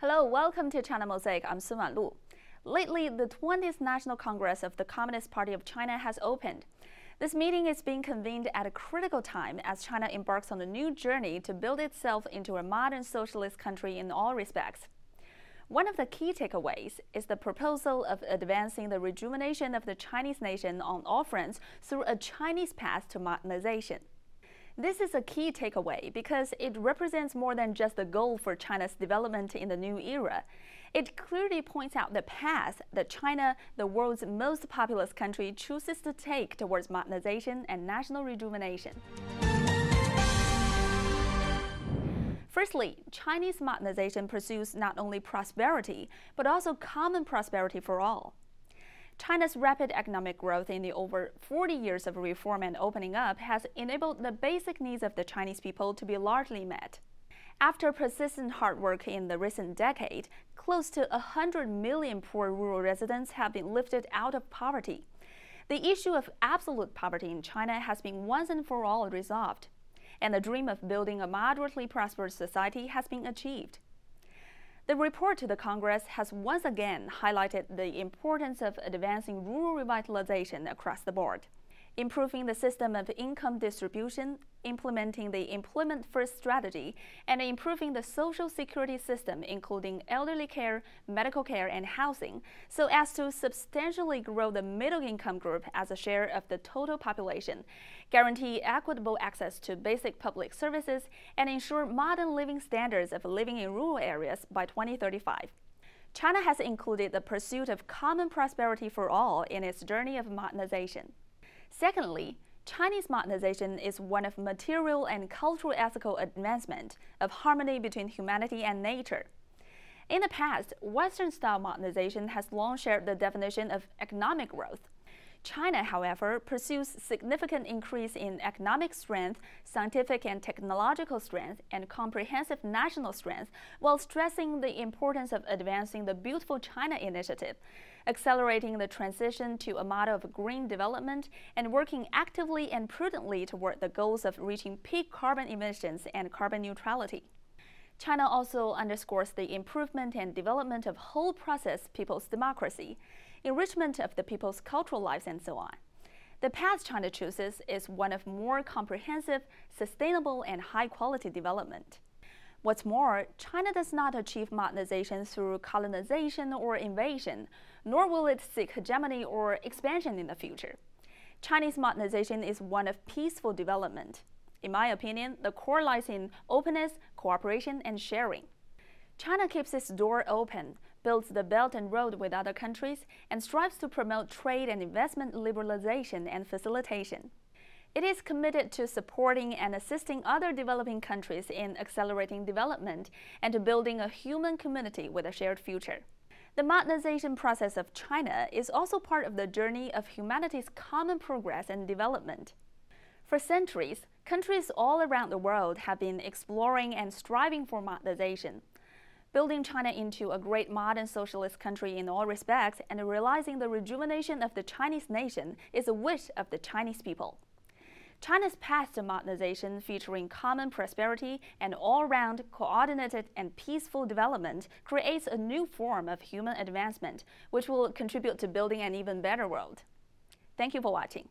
Hello, welcome to China Mosaic. I'm Sun Wanlu. Lately, the 20th National Congress of the Communist Party of China has opened. This meeting is being convened at a critical time as China embarks on a new journey to build itself into a modern socialist country in all respects. One of the key takeaways is the proposal of advancing the rejuvenation of the Chinese nation on all fronts through a Chinese path to modernization. This is a key takeaway because it represents more than just the goal for China's development in the new era. It clearly points out the path that China, the world's most populous country, chooses to take towards modernization and national rejuvenation. Firstly, Chinese modernization pursues not only prosperity, but also common prosperity for all. China's rapid economic growth in the over 40 years of reform and opening up has enabled the basic needs of the Chinese people to be largely met. After persistent hard work in the recent decade, close to 100 million poor rural residents have been lifted out of poverty. The issue of absolute poverty in China has been once and for all resolved, and the dream of building a moderately prosperous society has been achieved. The report to the Congress has once again highlighted the importance of advancing rural revitalization across the board improving the system of income distribution, implementing the employment first strategy, and improving the social security system, including elderly care, medical care, and housing, so as to substantially grow the middle income group as a share of the total population, guarantee equitable access to basic public services, and ensure modern living standards of living in rural areas by 2035. China has included the pursuit of common prosperity for all in its journey of modernization. Secondly, Chinese modernization is one of material and cultural ethical advancement of harmony between humanity and nature. In the past, Western style modernization has long shared the definition of economic growth. China, however, pursues significant increase in economic strength, scientific and technological strength, and comprehensive national strength, while stressing the importance of advancing the Beautiful China initiative, accelerating the transition to a model of green development, and working actively and prudently toward the goals of reaching peak carbon emissions and carbon neutrality. China also underscores the improvement and development of whole process people's democracy enrichment of the people's cultural lives, and so on. The path China chooses is one of more comprehensive, sustainable, and high quality development. What's more, China does not achieve modernization through colonization or invasion, nor will it seek hegemony or expansion in the future. Chinese modernization is one of peaceful development. In my opinion, the core lies in openness, cooperation, and sharing. China keeps its door open, builds the Belt and Road with other countries, and strives to promote trade and investment liberalization and facilitation. It is committed to supporting and assisting other developing countries in accelerating development and to building a human community with a shared future. The modernization process of China is also part of the journey of humanity's common progress and development. For centuries, countries all around the world have been exploring and striving for modernization building China into a great modern socialist country in all respects and realizing the rejuvenation of the Chinese nation is a wish of the Chinese people. China's path to modernization featuring common prosperity and all-round coordinated and peaceful development creates a new form of human advancement, which will contribute to building an even better world. Thank you for watching.